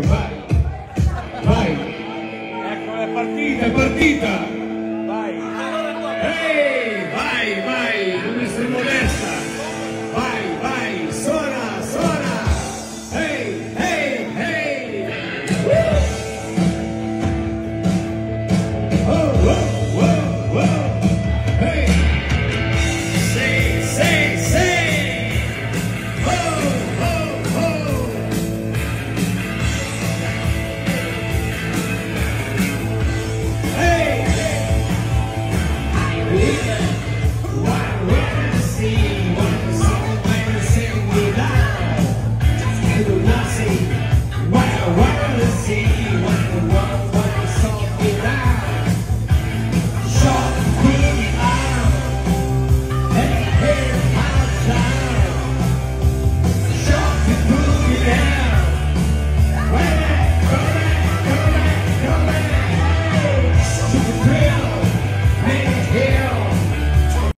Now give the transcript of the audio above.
Vai. Vai. Ecco, è partita. È partita. the world.